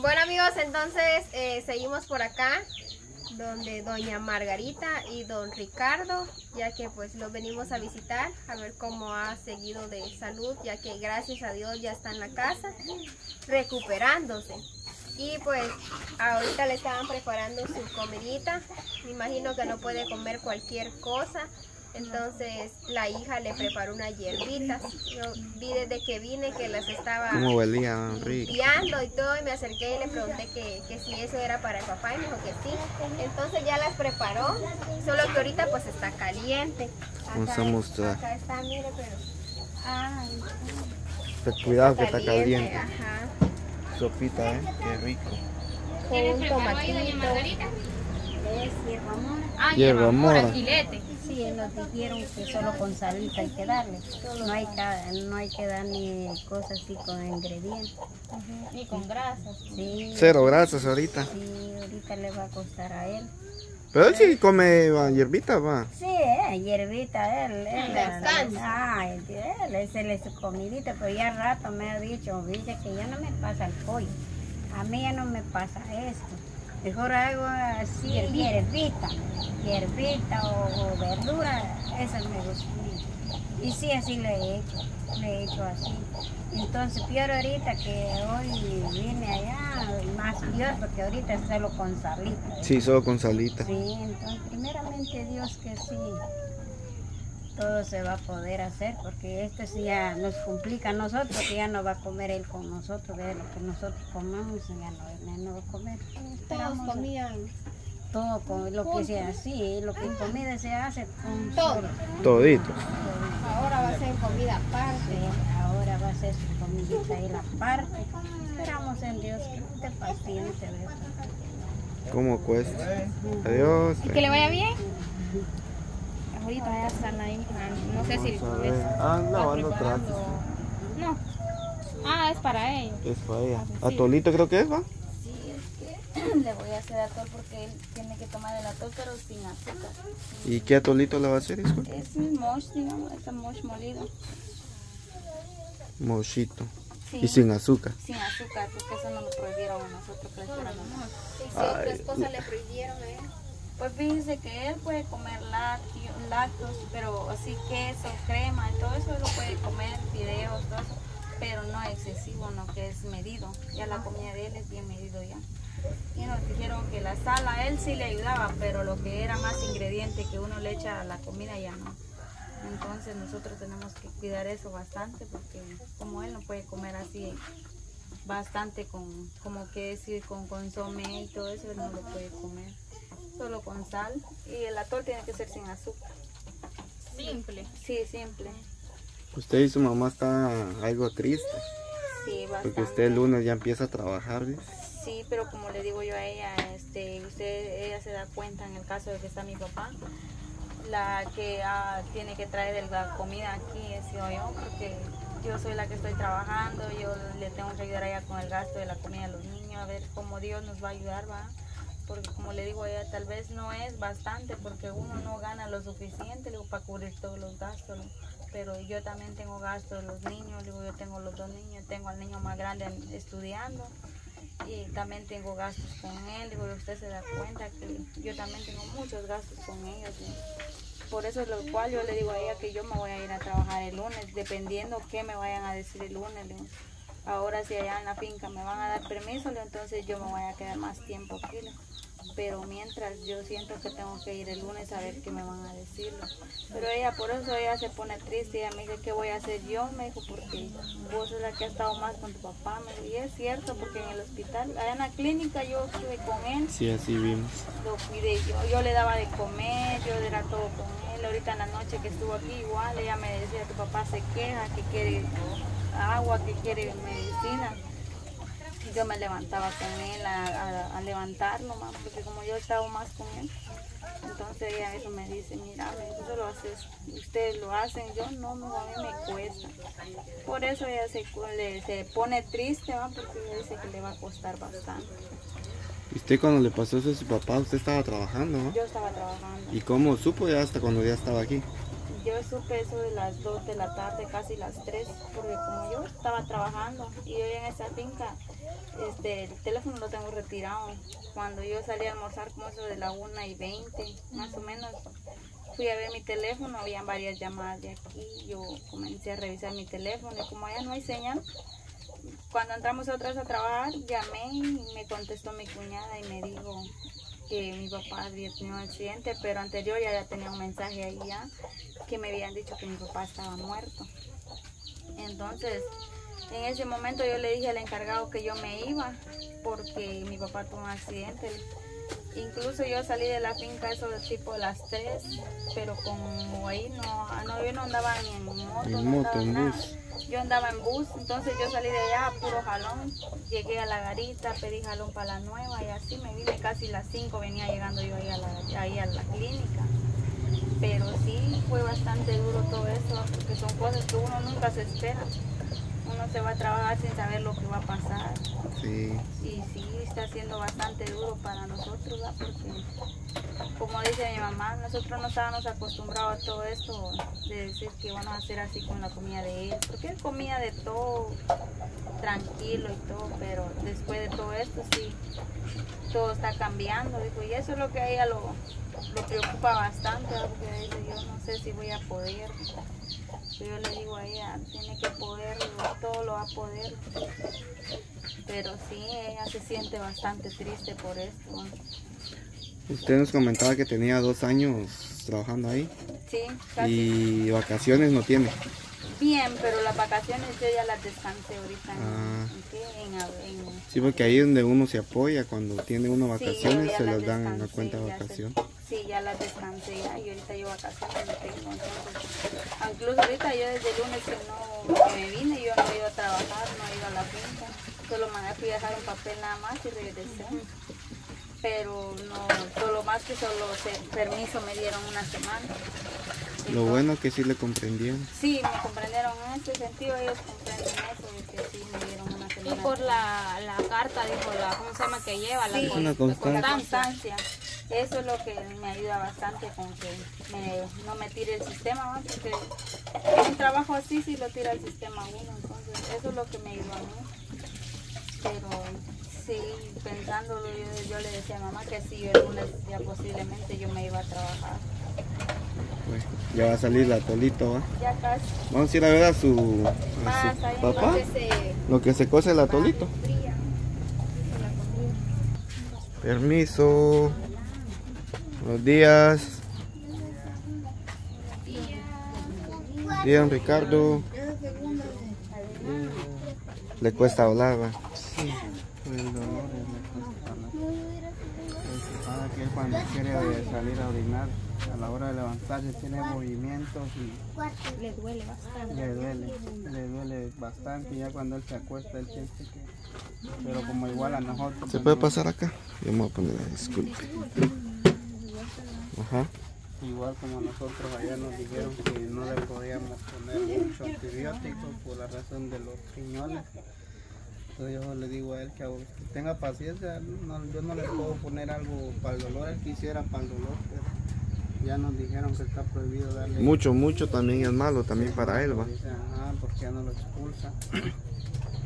Bueno amigos, entonces eh, seguimos por acá donde doña Margarita y don Ricardo, ya que pues los venimos a visitar, a ver cómo ha seguido de salud, ya que gracias a Dios ya está en la casa, recuperándose. Y pues ahorita le estaban preparando su comidita, me imagino que no puede comer cualquier cosa, entonces la hija le preparó unas hierbitas. Yo vi desde que vine que las estaba ¿Cómo huelía, rico? limpiando y todo, y me acerqué y le pregunté que, que si eso era para el papá y me dijo que sí. Entonces ya las preparó, solo que ahorita pues está caliente. Vamos a mostrar. Acá está, mire, pero... Ay, Ten cuidado que está caliente. Ajá. Sopita, ¿eh? Qué rico. Con un tomatito. Es hierba mora. Ah, Hierba mora. filete. Sí, nos dijeron que solo con salita hay que darle. No hay, ca- no hay que dar ni cosas así con ingredientes. Ni con grasas. Sí, Cero grasas ahorita. sí, ahorita le va a costar a él. Pero él sí come va, hierbita, va. Sí, eh, hierbita, él, él, Descansa. ay, él, ese le su comidita, pero ya rato me ha dicho, dice que ya no me pasa el pollo, a mí ya no me pasa esto, mejor hago así, hierbita, hierbita, o, o verdura, esa me gusta. Y sí, así le he hecho, le he hecho así. Entonces, peor ahorita que hoy vine allá, más peor, porque ahorita es solo con salita. Sí, solo con salita. Sí, entonces primeramente Dios que sí, todo se va a poder hacer, porque esto sí ya nos complica a nosotros, que ya no va a comer Él con nosotros, de lo que nosotros comamos, ya no, ya no va a comer. Todos Esperamos comían todo con lo que sea así, lo que comida se hace con Todo. solo. Todito. Ahora va a ser comida aparte. Sí, ahora va a ser su comidita y la parte. Esperamos en Dios que esté paciente. ¿Cómo cuesta? Adiós. Que le vaya bien. Ahorita ya están ahí. ah, No sé si Vamos les ver. Ah, lavando preparando. No. Ah, es para ellos. Es para ella. Atolito creo que es, va. Sí, es que le voy a hacer atol porque él tiene que tomar el atol pero sin azúcar. ¿Y qué atolito le va a hacer, disculpe? Es un mosh, digamos, es un mosh molido. Mochito. Sí, Y sin azúcar. sin azúcar, porque eso no lo prohibieron a nosotros que le fuéramos. Y si a tu esposa le prohibieron a él. Pues fíjese que él puede comer lácteo- lácteos, pero así queso, crema, todo eso lo puede comer, fideos, todo eso, pero no excesivo, no que es medido. Ya la comida de él es bien medido ya. Y nos dijeron que la sal a él sí le ayudaba, pero lo que era más ingrediente que uno le echa a la comida ya no. Entonces nosotros tenemos que cuidar eso bastante porque como él no puede comer así bastante con, como que decir, con consomé y todo eso, él no lo puede comer. Solo con sal. Y el atol tiene que ser sin azúcar. Simple. Sí, simple. Usted y su mamá está algo triste. Sí, Porque bastante. usted el lunes ya empieza a trabajar, ¿ves? Sí, pero como le digo yo a ella, este, usted, ella se da cuenta en el caso de que está mi papá, la que ah, tiene que traer la comida aquí he sido yo, porque yo soy la que estoy trabajando, yo le tengo que ayudar a ella con el gasto de la comida de los niños, a ver cómo Dios nos va a ayudar, va. Porque como le digo a ella, tal vez no es bastante porque uno no gana lo suficiente digo, para cubrir todos los gastos. Pero yo también tengo gastos de los niños, digo, yo tengo los dos niños, tengo al niño más grande estudiando y también tengo gastos con él. Digo, usted se da cuenta que yo también tengo muchos gastos con ellos. Por eso es lo cual yo le digo a ella que yo me voy a ir a trabajar el lunes, dependiendo qué me vayan a decir el lunes. Ahora si allá en la finca me van a dar permiso, entonces yo me voy a quedar más tiempo aquí. Pero mientras yo siento que tengo que ir el lunes a ver qué me van a decir. le digo. Pero ella, por eso ella se pone triste. Ella me dice, ¿qué voy a hacer yo? Me dijo, porque vos sos la que ha estado más con tu papá. Me dijo, y es cierto, porque en el hospital, allá en la clínica yo estuve con él Sí, así vimos. lo cuidé yo, yo le daba de comer, yo era todo con él. Ahorita en la noche que estuvo aquí igual, ella me decía que papá se queja, que quiere agua, que quiere medicina. Yo me levantaba con él a, a- a levantarlo más, porque como yo estaba más con él, entonces ella eso me dice, mira, eso lo haces, ustedes lo hacen, yo no, no, a mí me cuesta. Por eso ella se, le- se pone triste, ¿va? porque ella dice que le va a costar bastante. ¿Y usted cuando le pasó eso a su papá, usted estaba trabajando, ¿no? Yo estaba trabajando. ¿Y cómo supo ya hasta cuando ya estaba aquí? Yo supe eso de las 2 de la tarde, casi las 3, porque como yo estaba trabajando y hoy en esa finca, este, el teléfono lo tengo retirado. Cuando yo salí a almorzar como eso de la 1 y 20, más o menos, fui a ver mi teléfono, habían varias llamadas de aquí, yo comencé a revisar mi teléfono y como ya no hay señal, cuando entramos otras a trabajar, llamé y me contestó mi cuñada y me dijo que mi papá había tenido un accidente, pero anterior ya tenía un mensaje ahí ya que me habían dicho que mi papá estaba muerto. Entonces, en ese momento yo le dije al encargado que yo me iba porque mi papá tuvo un accidente. Incluso yo salí de la finca eso de tipo las 3, pero como ahí no, no yo no andaba ni en moto, En no moto, andaba en nada. bus. Yo andaba en bus, entonces yo salí de allá a puro jalón, llegué a la garita, pedí jalón para la nueva y así me vine casi las 5, venía llegando yo ahí a la, ahí a la clínica. Pero sí fue bastante duro todo eso, porque son cosas que uno nunca se espera. Uno se va a trabajar sin saber lo que va a pasar. Sí. Y sí, está siendo bastante duro para nosotros, ¿verdad? Porque, como dice mi mamá, nosotros no estábamos acostumbrados a todo esto de decir que vamos a hacer así con la comida de él, porque él comía de todo, tranquilo y todo, pero después de todo sí, todo está cambiando, dijo, y eso es lo que a ella lo, lo preocupa bastante, porque dice, yo no sé si voy a poder. Yo le digo a ella, tiene que poder, todo lo va a poder. Pero sí, ella se siente bastante triste por esto. Usted nos comentaba que tenía dos años trabajando ahí Sí, casi y vacaciones no tiene. Bien, pero las vacaciones yo ya las descansé ahorita en, Ah. ¿en? En Sí, porque ahí es donde uno se apoya cuando tiene uno vacaciones, se las las dan en la cuenta de vacación. Sí, ya las descansé ya y ahorita yo vacaciones no tengo. Entonces, incluso ahorita yo desde el lunes que, no, que me vine, yo no he ido a trabajar, no he ido a la finca. Solo me fui a dejar un papel nada más y regresé. Pero no, solo más que solo se- permiso me dieron una semana. Lo bueno que sí le comprendieron. Sí, me comprendieron en ese sentido, ellos comprenden eso, de que sí me dieron una Y semana. por la, la carta, dijo, la, ¿cómo se llama? Que lleva, la, Sí, con- Una constancia. la constancia. Eso es lo que me ayuda bastante con que me- no me tire el sistema, ¿no? porque en un trabajo así sí lo tira el sistema a uno, entonces eso es lo que me ayudó a mí. Pero sí, pensándolo, yo, yo le decía a mamá que sí, el lunes ya posiblemente yo me iba a trabajar. Pues, ya va a salir la tolito, ¿va? Ya casi. Vamos a ir a ver a su, a papá, Que se lo que se cose el atolito. Permiso. Buenos días. Bien, Ricardo. Le cuesta hablar, ¿va? El dolor es la cosa que cuando quiere salir a orinar, a la hora de levantarse tiene movimientos y Le duele bastante. le duele, le duele bastante ya cuando él se acuesta él siente que... Pero como igual a nosotros... ¿Se puede pasar acá? Yo me voy a poner, disculpe. Ajá. Igual como nosotros allá nos dijeron que no le podíamos poner mucho antibiótico por la razón de los riñones. Entonces yo le digo a él que, tenga paciencia, no- yo no le puedo poner algo para el dolor, él quisiera para el dolor, pero ya nos dijeron que está prohibido darle... Mucho, mucho también es malo también para él, ¿va? Dice, ajá, porque ya no lo expulsa.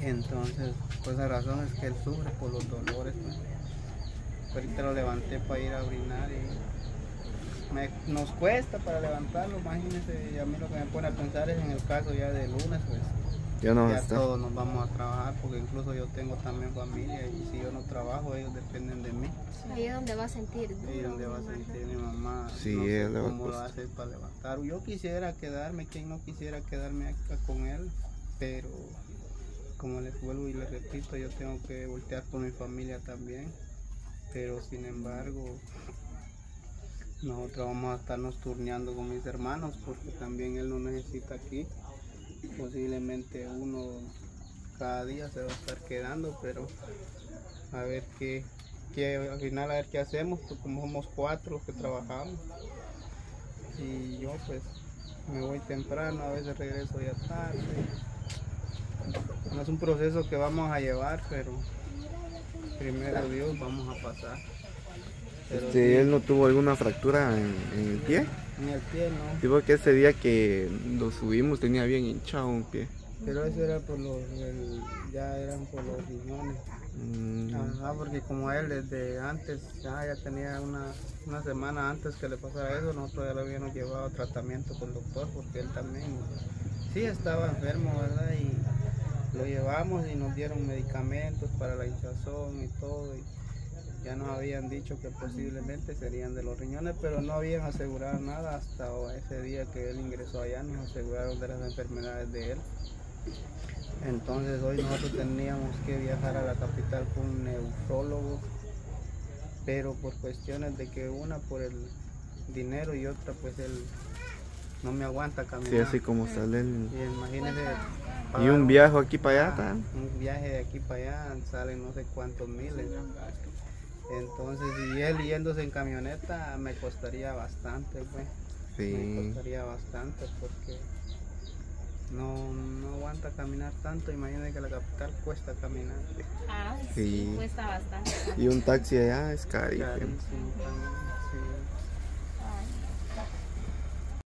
Entonces, pues la razón es que él sufre por los dolores. ¿no? Ahorita lo levanté para ir a orinar y me- nos cuesta para levantarlo, imagínense, y a mí lo que me pone a pensar es en el caso ya de lunes, pues Ya no ya está. todos nos vamos a trabajar, porque incluso yo tengo también familia y si yo no trabajo, ellos dependen de mí. Ahí es donde va a sentir. Ahí donde va a sentir mi mamá. Sí, no sé cómo lo hace para levantar. Yo quisiera quedarme, quien no quisiera quedarme acá con él, pero como les vuelvo y les repito, yo tengo que voltear por mi familia también. Pero sin embargo, nosotros vamos a estarnos turneando con mis hermanos porque también él no necesita aquí. Posiblemente uno cada día se va a estar quedando, pero a ver qué, que al final a ver qué hacemos, pues como somos cuatro los que trabajamos. Y yo pues me voy temprano, a veces regreso ya tarde. No es un proceso que vamos a llevar, pero primero Dios vamos a pasar. Pero Este, sí, ¿Él no tuvo alguna fractura en, en el pie? En el pie no. Digo que ese día que lo subimos tenía bien hinchado un pie. Pero eso era por los, el- ya eran por los riñones. Mm, Ajá, porque como él desde antes, ya, ya tenía una, una semana antes que le pasara eso, nosotros ya lo habíamos llevado a tratamiento con el doctor, porque él también sí estaba enfermo, ¿verdad? Y lo llevamos y nos dieron medicamentos para la hinchazón y todo. Y ya nos habían dicho que posiblemente serían de los riñones, pero no habían asegurado nada hasta ese día que él ingresó allá, nos aseguraron de las enfermedades de él. Entonces hoy nosotros teníamos que viajar a la capital con un neurólogo, pero por cuestiones de que una por el dinero y otra pues él no me aguanta caminar. sí, así como sale el... Y imagínese Y un viaje aquí para allá, ¿tá? Un viaje de aquí para allá sale no sé cuántos miles. Entonces, y él yéndose en camioneta me costaría bastante. Me Sí. costaría bastante porque no, no aguanta caminar tanto. Imagínate que la capital cuesta caminar. Ah, Sí. sí, cuesta bastante. Y un taxi allá es carísimo. Carísimo también.